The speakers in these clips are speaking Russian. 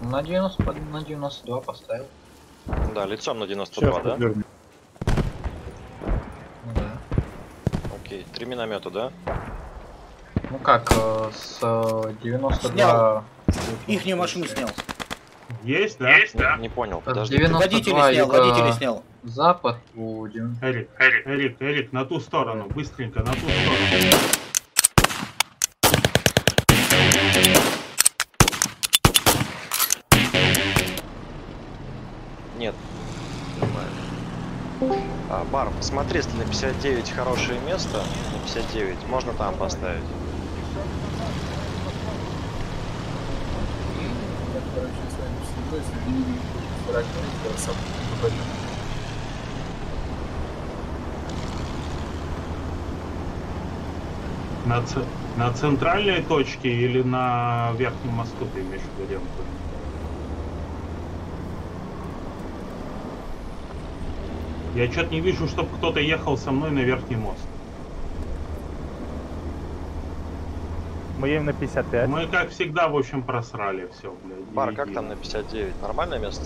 На 90, по- на 92 поставил. Да, лицом на 92, Сейчас да? подверну. Ну да. Окей. Три миномета, да? Ну как, э, с э, 92... Снял. Ихнюю машину снял. Есть, да? Есть, Не, не понял, подожди. 92 Водители снял, водители снял. Запад у 90. Эрик, Эрик, Эрик, Эрик, на ту сторону, быстренько, на ту сторону. Бар, посмотри, если на 59 хорошее место, на 59, можно там поставить. На, ц- на центральной точке или на верхнем мосту ты имеешь в виду Я что-то не вижу, чтобы кто-то ехал со мной на верхний мост. Мы едем на 55. Мы, как всегда, в общем, просрали все, блядь. Бар, как там на 59? Нормальное место?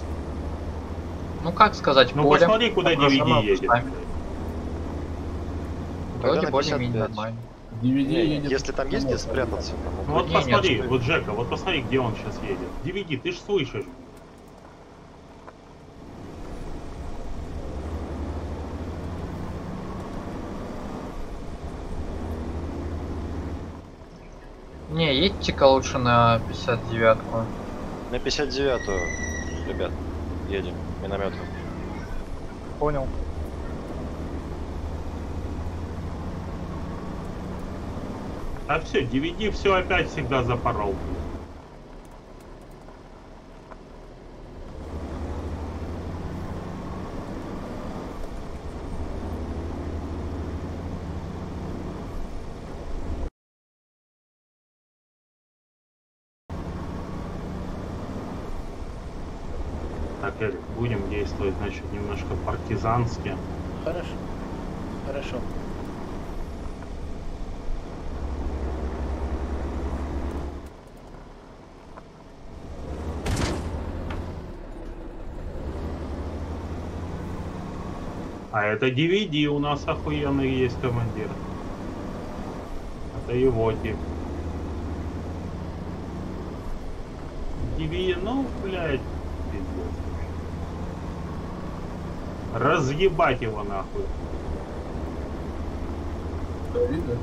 Ну как сказать, Ну поле. посмотри, куда Просто DVD едет. Вроде более-менее 55. нормально. DVD едет если там есть где спрятаться, Ну вот Не, посмотри, вот Жека, вот посмотри, где он сейчас едет. DVD, ты ж слышишь. Не, едьте-ка лучше на 59-ку. на 59 ребят, едем, минометы. Понял. А все, DVD все опять всегда запорол. Так, Эрик, будем действовать, значит, немножко партизански. Хорошо. Хорошо. А это DVD у нас охуенный есть командир. Это его тип. DVD, ну, блядь, Разъебать его нахуй. Да, видно?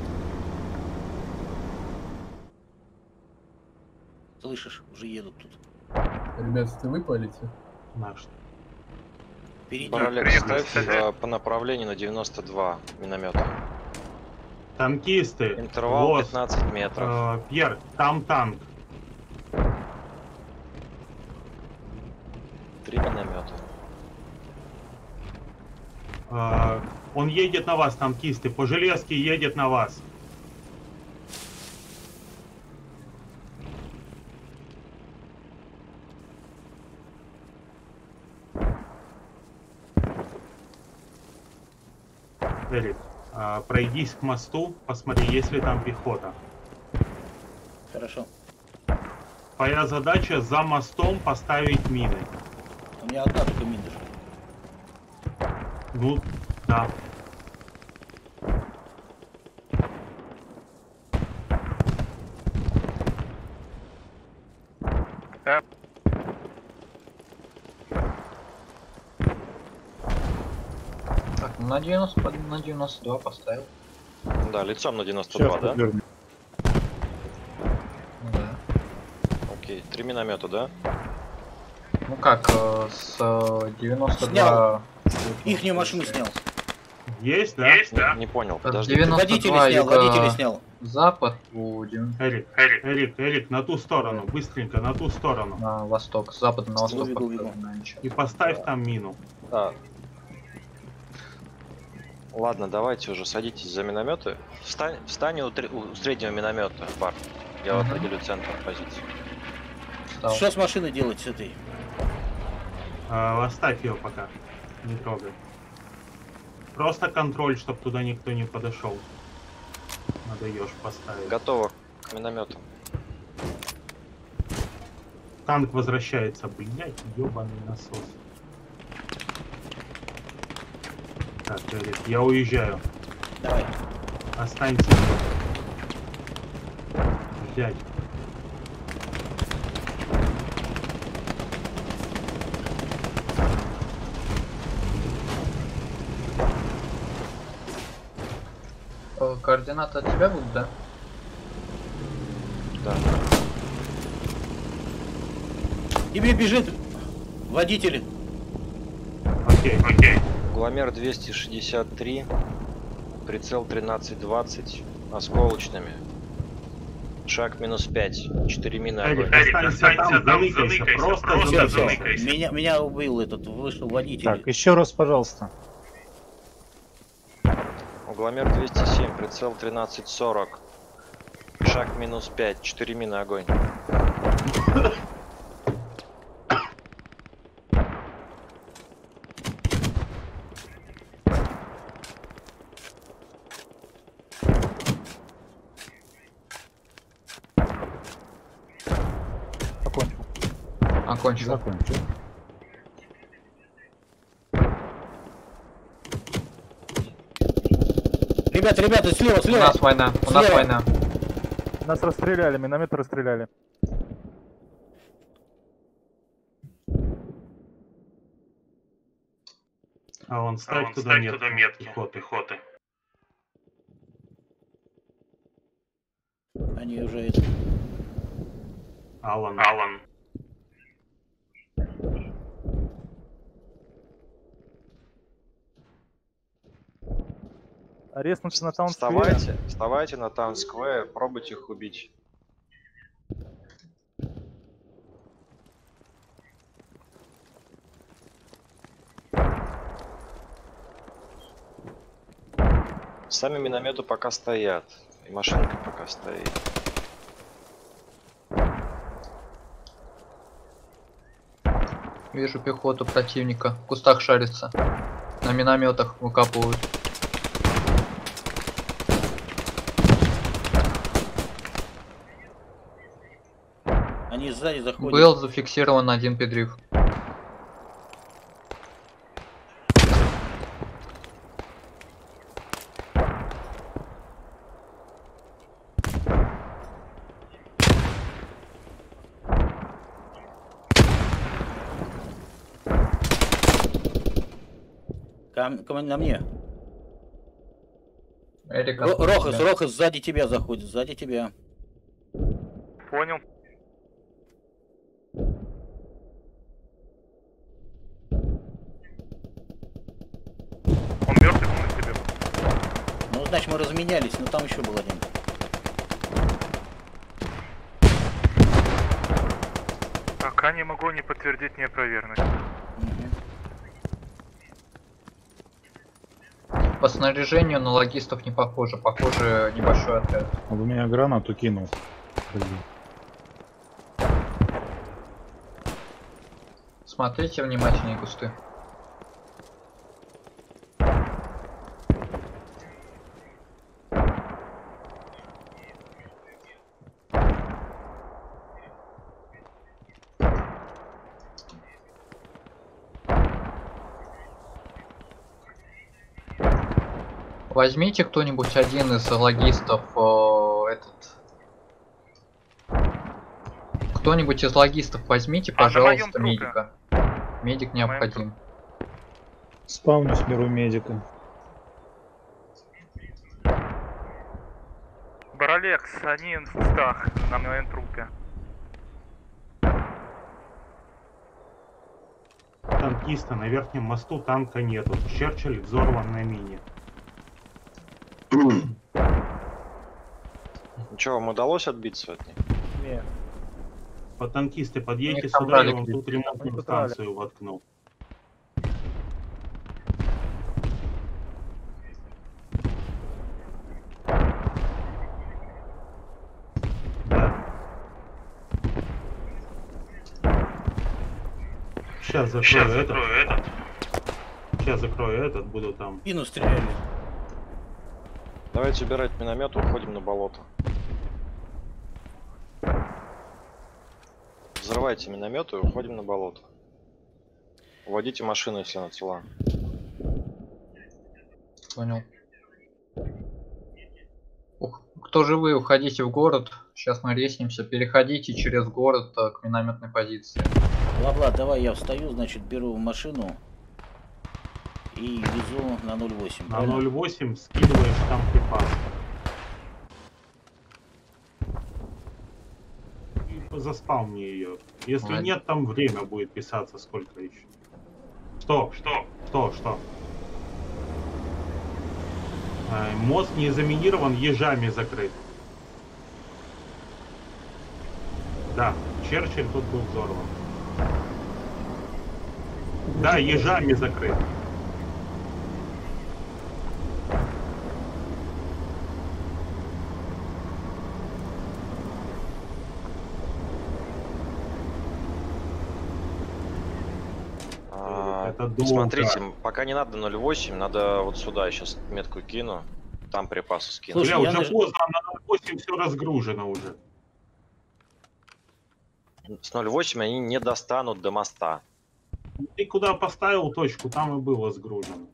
Слышишь, уже едут тут. Ребят, если вы палите, Наш. Впереди. Параллель ставь по направлению на 92 миномета. Танкисты. Интервал вот, 15 метров. э, Пьер, там танк. Три миномета. Э, он едет на вас, танкисты. По железке едет на вас. Эрик, э, пройдись к мосту, посмотри, есть ли там пехота. Хорошо. Твоя задача за мостом поставить мины. У меня одна только минус. Ну, да. Так, ну на 90, по- на 92 поставил. Да, лицом на 92, Сейчас да? подверну. Ну да. Окей. Три миномета, да? Ну как, э, с э, 92... Снял. Ихнюю машину снял. Есть, да? Есть, Не, не понял, подожди. 92 Водители снял, юго- водители снял. Запад 90 Эрик, Эрик, Эрик, Эрик, на ту сторону, быстренько, на ту сторону. на восток, с запада на восток. Видел, видел. подходит, наверное, сейчас. И поставь там мину. А. Ладно, давайте уже садитесь за минометы. Встань, встань у, тре- у среднего миномета, бар. Я Мгм. определю центр позиции. Встал. Что с машиной делать с этой? А, оставь ее пока. Не трогай. Просто контроль, чтобы туда никто не подошел. Надо ешь поставить. Готово к минометам. танк возвращается. Блять, ебаный насос. Так, Эрик, я уезжаю. Давай. Останься. Блять. Координаты от тебя будут, да? Да. Тебе бежит водитель. Окей, окей. Угломер 263, прицел 1320, осколочными. Шаг минус 5, 4 мины Эрик, огонь. останься там, заныкайся, просто заныкайся. все. Меня, меня убил этот, вышел водитель. Так, еще раз, пожалуйста. Угломер 207, прицел 1340. Шаг минус 5, 4 мины огонь. Закончил. Окончил. Ребята, ребята, слева, У слева. нас война, у нас Слева. война. Нас расстреляли, миномет расстреляли. А он ставь туда метки. Пехоты. Они уже это... Алан. Алан. Ареснуться на таун Вставайте, вставайте на таун сквер, пробуйте их убить. Сами минометы пока стоят. И машинка пока стоит. Вижу пехоту противника. В кустах шарится. На минометах выкапывают. Они сзади заходят. Был зафиксирован один подрыв. Кам- кам- на мне. Эрик, Ро- откуда Рохас? Рохас сзади тебя заходит, сзади тебя. Понял. Он мертвый на тебе. Ну, значит, мы разменялись, но там еще был один. Пока не могу ни подтвердить, ни опровергнуть. По снаряжению на логистов не похоже. Похоже небольшой отряд. Он в меня гранату кинул. Смотрите внимательнее кусты. Возьмите кто-нибудь один из логистов э, этот. Кто-нибудь из логистов возьмите, А, пожалуйста, трупе. медика. Медик необходим. Спавнюсь, беру медика. Баралекс, они в кустах на моем трупе. Танкисты на верхнем мосту танка нету. Черчилль взорван на мине. Что, вам удалось отбиться от них? Не, По танкисты подъедьте Они сюда, собрали я вам тут ремонтную станцию воткнул. Да. Сейчас закрою этот. Сейчас закрою этот, буду там. В спину стреляли. Давайте убирать миномет, уходим на болото. Взрывайте минометы и уходим на болото. Уводите машину, если она цела. Понял. Ух, Кто живые, уходите в город. Сейчас мы реснимся. Переходите через город э, к минометной позиции. Влад, давай я встаю, значит, беру машину и везу на 08. На правильно? 0.8 скидываешь там припас. И заспал мне ее. Если Молодец. нет, там время будет писаться сколько еще. Что? Что? Что? Что? Э, Мост не заминирован, ежами закрыт. Да, Черчилль тут был взорван. Да, ежами закрыт. А, Это долго. Смотрите, пока не надо 0.8, надо вот сюда сейчас метку кину. Там припасы скину. Слушай, Бля, я уже поздно, на 8 все разгружено уже. С 0.8 они не достанут до моста. Ты куда поставил точку, там и было сгружено.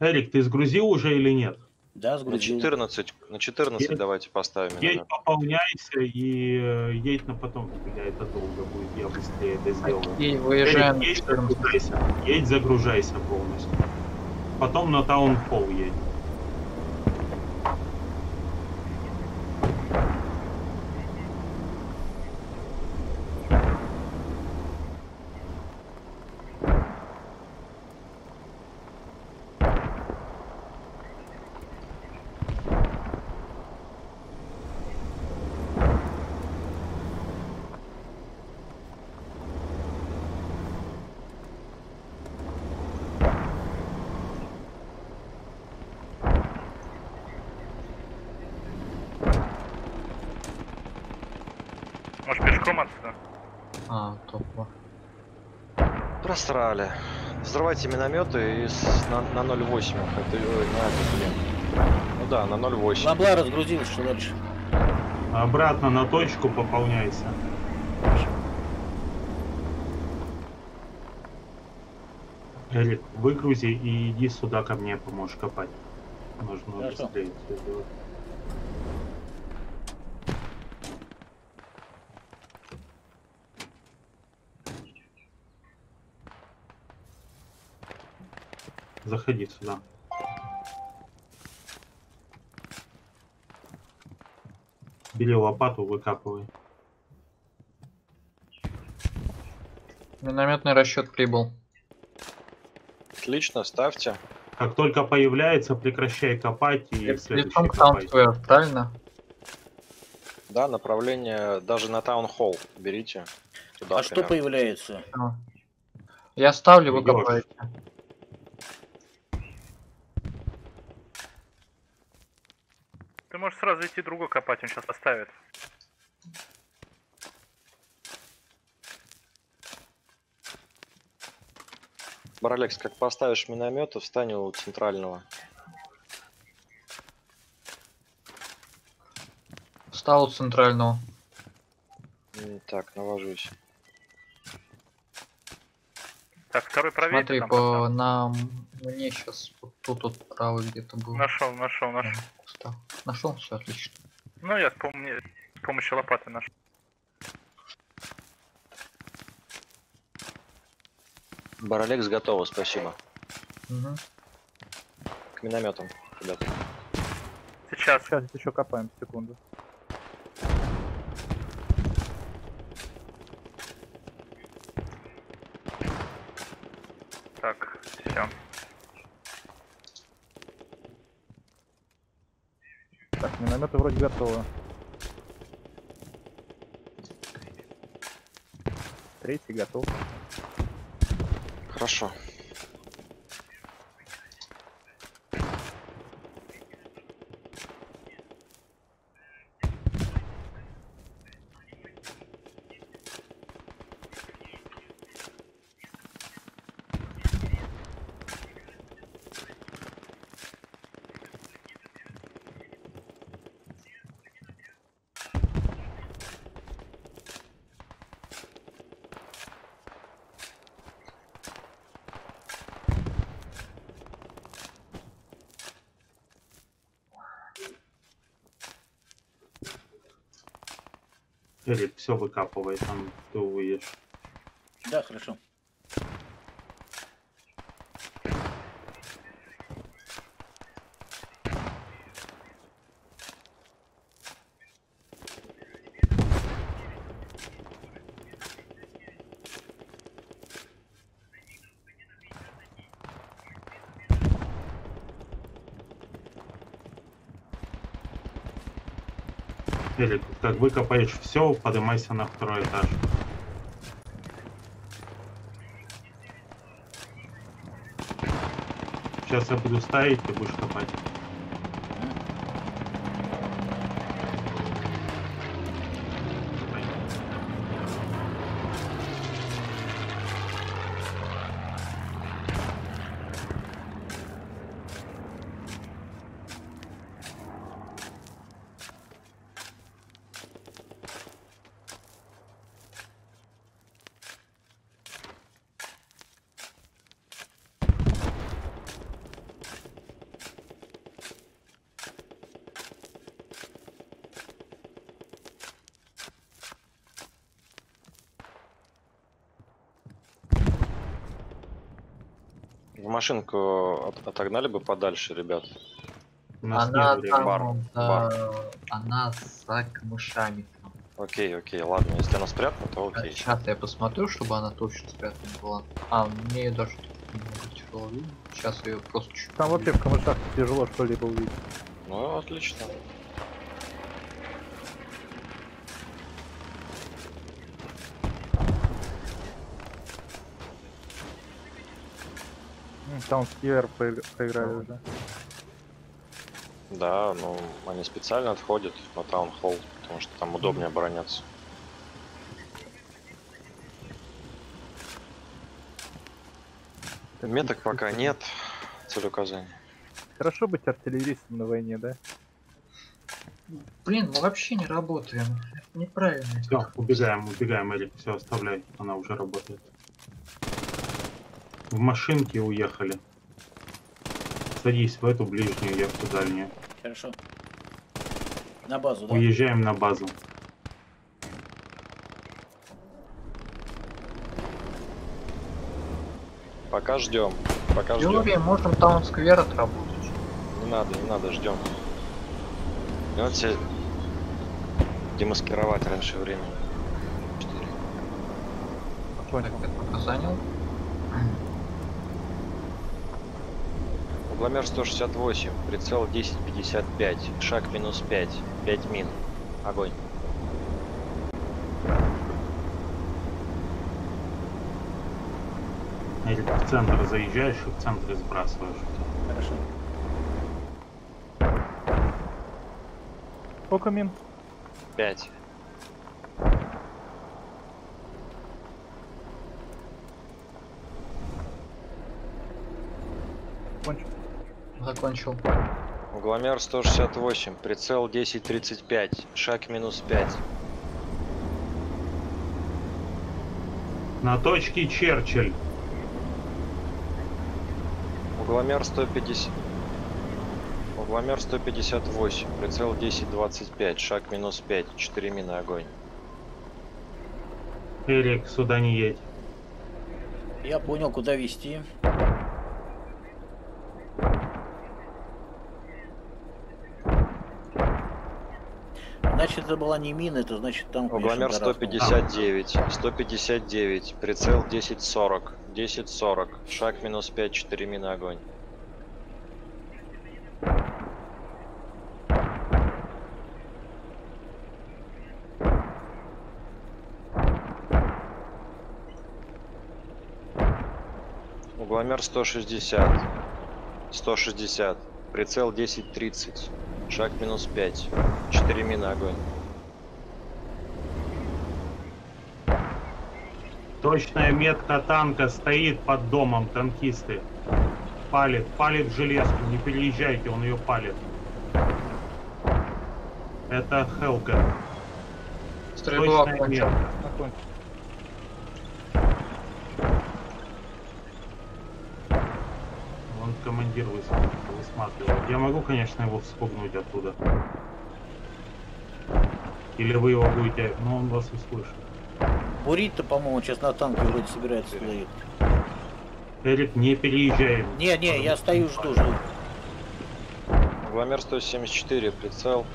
Эрик, ты сгрузил уже или нет? Да, На сгрузил. 14, на 14 Едь- давайте поставим Едь, пополняйся и э, едь на потом. Бля, это долго будет, я быстрее это сделаю. И выезжаем едь, 14. загружайся. Едь, загружайся полностью. Потом на таунхолл едь. Отсюда? А, топло. Просрали. Взрывайте минометы и с- на, на 0.8. Это, ой, на это, блин. Ну да, на 0.8. Бабла разгрузил, что дальше? Обратно на точку пополняйся. Эрик, выгрузи и иди сюда ко мне, поможешь копать. Нужно Хорошо. быстрее все сделать. Заходи сюда. Бери лопату, выкапывай. Минометный расчет прибыл. Отлично, ставьте. Как только появляется, прекращай копать и Лицом следующий к копай. Таунсквер, правильно? Да, направление даже на таунхолл берите. Туда, А что примерно. появляется? Я ставлю, вы копаете. Сразу идти другой копать, он сейчас оставит. Баралекс, как поставишь минометы, встань у центрального. Встал у центрального. Так, навожусь. Так, второй правее. Смотри, там по на мне сейчас вот тут вот правый где-то был. Нашел, нашел, нашел. Встал. Нашел, все отлично. Ну, я с, пом- с помощью лопаты нашел. Баралекс готово, спасибо. Мгм. К минометам, ребята. Сейчас. Сейчас еще копаем, секунду. Так, все. Минометы вроде готовы. Третий готов. Хорошо. Эрик, все выкапывай, там ты увидишь. Да, хорошо. Эрик, как выкопаешь все, поднимайся на второй этаж. Сейчас я буду ставить, ты будешь копать. В машинку от- отогнали бы подальше, ребят. У нас Она нет там, бар, да, она за камышами. Окей, окей, ладно, если она спрятана, то окей. Сейчас я посмотрю, чтобы она точно спрятана была. А, мне ее даже тяжело видно. Сейчас ее просто чуть Там вообще в камышах тяжело что-либо увидеть. Ну, отлично. М, Там Скивер проиграли уже. Да, ну, они специально отходят на таунхолл, потому что там удобнее обороняться. Меток пока нет, цель указания. Хорошо быть артиллеристом на войне, да? Блин, мы вообще не работаем. Это неправильно. Все, убегаем, убегаем, Эрик, все, оставляй, она уже работает. В машинке уехали. Садись в эту ближнюю, я в ту дальнюю. Хорошо. На базу, да? Уезжаем на базу. Пока ждем, пока ждем. Теории можем таун-сквер отработать. Не надо, не надо, ждем. Не надо себя демаскировать раньше времени. Четыре. Понял. Занял. Угломер 168, прицел 1055, шаг минус 5, 5 мин. Огонь. Эрик, в центр заезжаешь и в центре сбрасываешь. Хорошо. Сколько мин? 5. Кончил. Закончил. Угломер 168, прицел 1035, шаг минус 5. На точке Черчилль. Угломер 150. Угломер 158, прицел 1025, шаг минус 5, 4 мины огонь. Эрик, сюда не едь. Я понял, куда вести. Значит, это была не мина, это значит там... Угломер дорога. 159, 159, прицел 1040, 1040, шаг минус 5, 4 мины огонь. Угломер 160, 160, прицел 1030, шаг минус 5, 4 мины огонь. Точная метка танка стоит под домом, танкисты. Палит, палит железку, не переезжайте, он ее палит. Это Хелга. Точная метка. Вон командир высматривает. Я могу, конечно, его вспугнуть оттуда. Или вы его будете... Ну, он вас услышит. Бурит-то, по-моему, сейчас на танке вроде собирается туда ехать. Эрик, не переезжай. Не, не, я стою, жду, жду. Угломер 174, прицел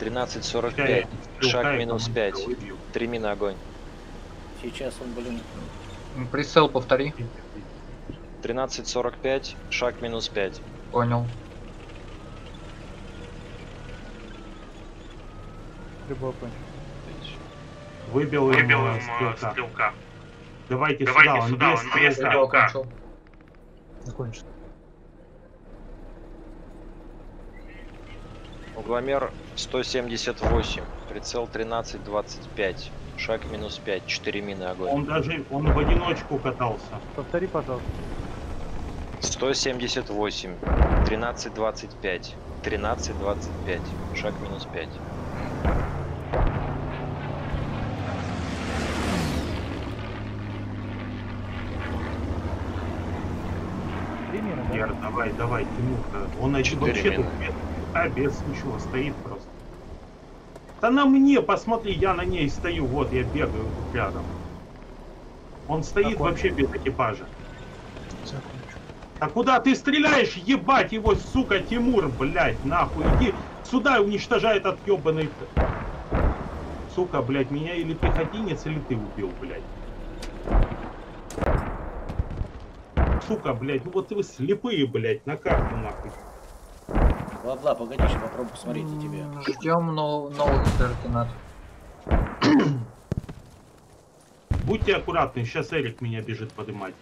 13.45, Шаг шаг минус 5, 3 мины огонь. Сейчас он, блин. Прицел повтори. 13.45, шаг минус 5. Понял. Кончил. Выбил, Выбил им стрелка. э, стрелка. Давайте, Давайте сюда, он сюда, без он без стрелка. Стрельба стрелка. кончил. Закончится. Угломер 178, прицел 13.25, шаг минус 5, 4 мины огонь. Он даже, он в одиночку катался. Повтори, пожалуйста. 178, 13.25, 13.25, шаг минус 5. Три мины, да? Яр, давай, Тимур-то. Он значит, вообще тут без, а, без ничего стоит просто. Да на мне, посмотри, я на ней стою, вот я бегаю тут рядом. Он стоит Какой? вообще без экипажа. А куда ты стреляешь, ебать его, сука, Тимур, блядь, нахуй, иди сюда и уничтожай этот ебаный... Сука, блядь, меня или пехотинец, или ты убил, блядь. Сука, блядь, ну вот вы слепые, блядь, на карту нахуй. Бла-бла, погоди, сейчас попробую посмотреть на тебя. Ждем нов- новых координат. Будьте аккуратны, сейчас Эрик меня бежит подымать.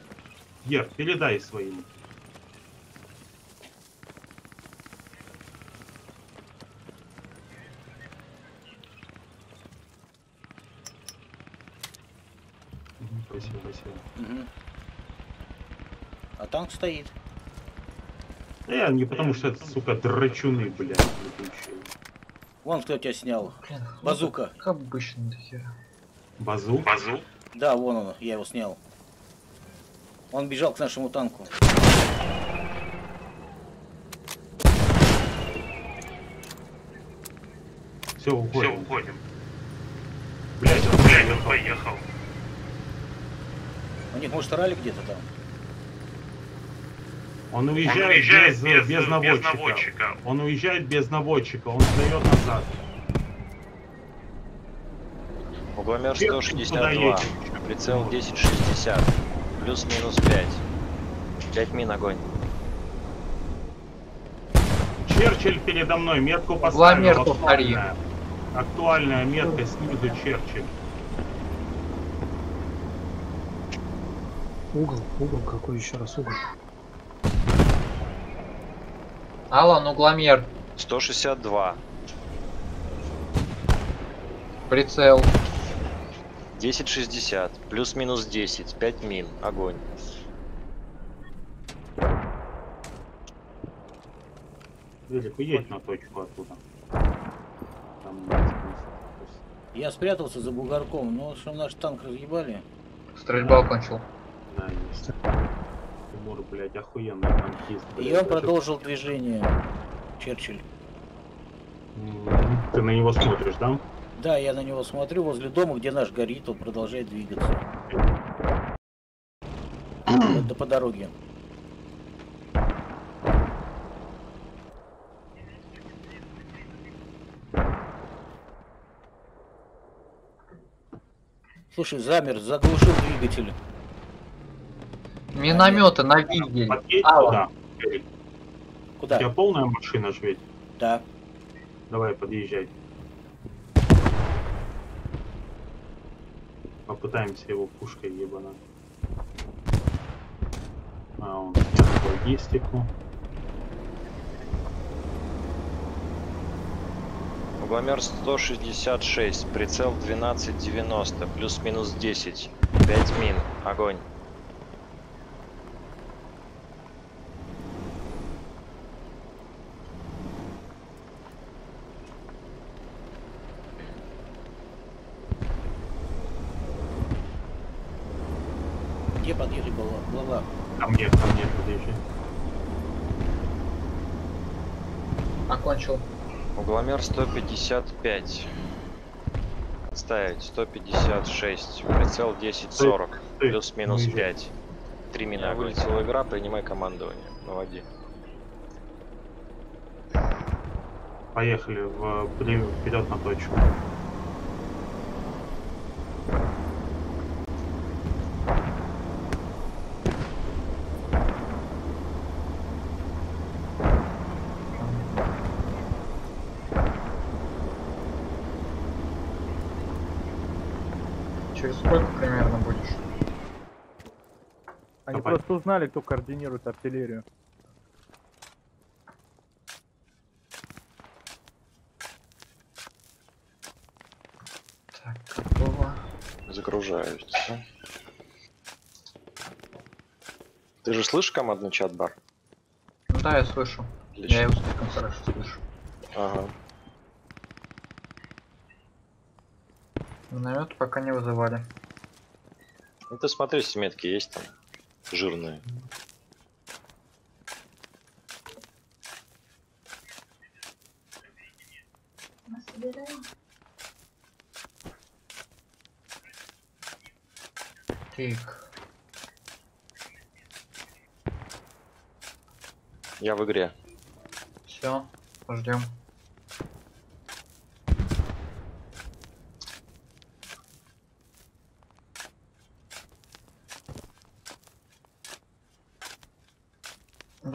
Ер, передай своим. Мгм, Спасибо, спасибо. Мгм. А танк стоит. Э, не потому что это, сука, драчуны, блядь, летучие. Вон кто тебя снял. Блин, ну Базука. Как обычно до хера. Базу? Базу. Да, вон он, я его снял. Он бежал к нашему танку. Все, Все, уходим. уходим. Блядь, он, Блядь, он поехал. У них, может, ралли где-то там? Он Он уезжает, уезжает без, без, без, без наводчика. наводчика. Он уезжает без наводчика, он сдает назад. Угломер Вверх, куда 162, едем? прицел 1060, плюс-минус 5. 5 мин огонь. Черчилль передо мной, метку поставил. повтори. Актуальная, актуальная метка снизу Черчилль. Угол, угол какой еще раз угол. Алан, угломер. 162, Прицел. 1060, плюс-минус 10, 5 мин, огонь. Велик, уедь на точку оттуда. Там. Я спрятался за бугорком, но что наш танк разъебали. Стрельба окончил. Да, есть. Тимур, блядь, охуенный танкист. И блядь, он даже- продолжил движение. Черчилль. Ты на него смотришь, да? Да, я на него смотрю возле дома, где наш горит, он продолжает двигаться. Да по дороге. Слушай, замер, заглушил двигатель. Минометы на вигель. Подъедь туда. Эрик, У Куда? тебя полная машина ж ведь? Да. Давай, подъезжай. Попытаемся его пушкой ебануть. А, он логистику. Угломер 166, прицел 1290, плюс-минус 10, 5 мин, огонь. Где подъехать была? Глава. Ко мне, ко мне подъезжай. Окончил. Угломер 155, ставить 156, прицел 10-40, Ты, плюс-минус выезжай. 5. Три мины Я огонь. вылетел. игра, принимай командование. Наводи. Поехали в, вперед на точку. Через сколько примерно будешь? Они Давай. просто узнали, кто координирует артиллерию. Так, готово. Загружаются. Ты же слышишь командный чат-бар? Да, я слышу. Я Отлично. его слишком хорошо слышу. Ага. Миномет пока не вызывали. Ну ты смотри, если метки есть там. Жирные. Так. Я в игре. Все, ждем.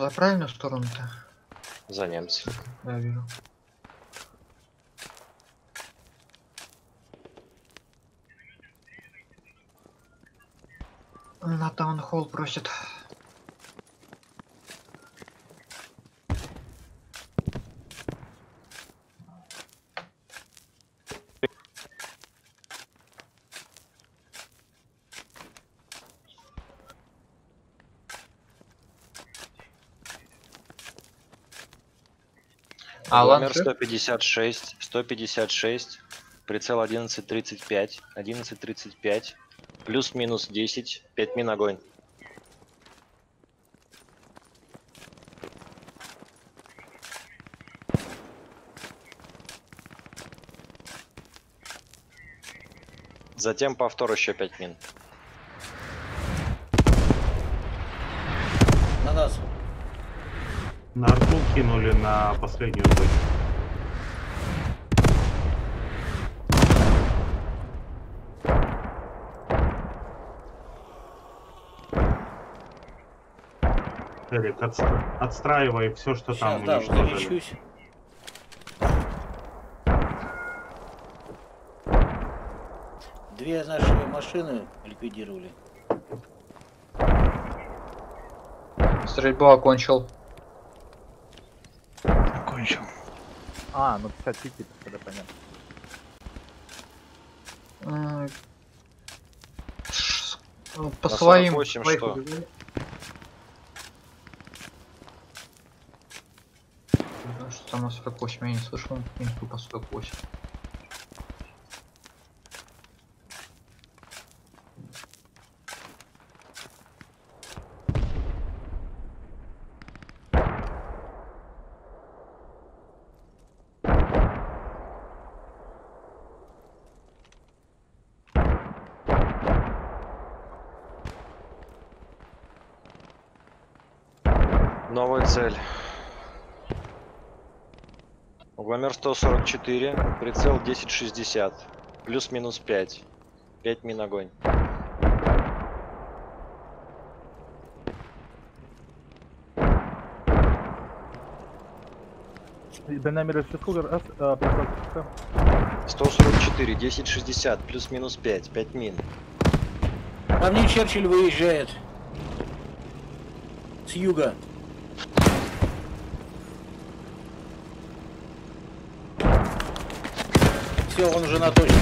За правильную сторону-то? За немцев. Да, вижу. На таунхолл просит. А, ланцет? 156, 156, прицел 11.35, 11.35, плюс-минус 10, 5 мин огонь. Затем повтор еще 5 мин. На нас. На арту кинули на последнюю точку. Эрик, отстра- отстраивай все, что там Сейчас, да, уничтожили. Две наши машины ликвидировали. Стрельбу окончил. Окончил. А, ну 55 типа, тогда понятно. Ну, По На своим. 48 своих что? знаю, Что там на 48, я не слышал инфу по 48. Новая цель. Угломер 144, прицел 1060, плюс-минус 5. 5 мин огонь. Динамер сколько? 144, 1060, плюс-минус 5. 5 мин. По мне Черчилль выезжает. С юга. Все, он уже на точке.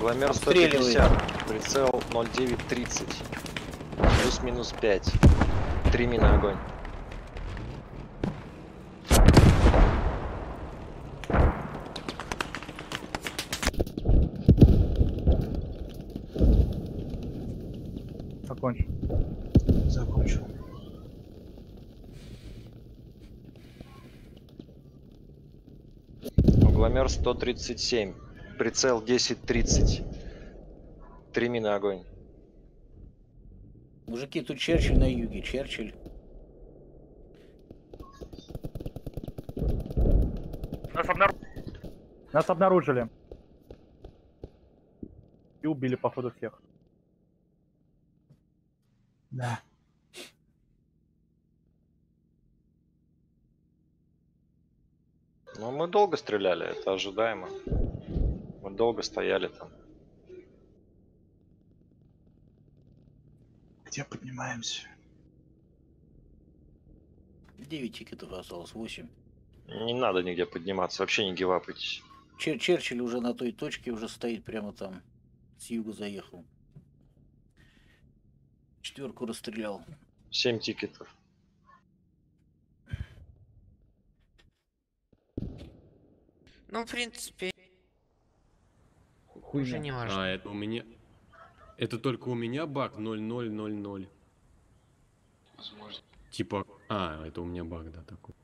Обстреливает. 150, прицел 0930, плюс-минус 5. 3 мины огонь. СР-137. Прицел 10-30. Три мины огонь. Мужики, тут Черчилль на юге. Черчилль. Нас, обнар... Нас обнаружили. И убили, походу, всех. Да. Ну, мы долго стреляли, это ожидаемо. Мы долго стояли там. Где поднимаемся? 9 тикетов осталось, 8. Не надо нигде подниматься, вообще не гивапайтесь. Чер Черчилль уже на той точке уже стоит прямо там. С юга заехал. Четверку расстрелял. 7 тикетов. Ну, в принципе, Хуйня. уже не важно. А, это у меня... Это только у меня баг 0000. Возможно. Типа... А, это у меня баг, да, такой.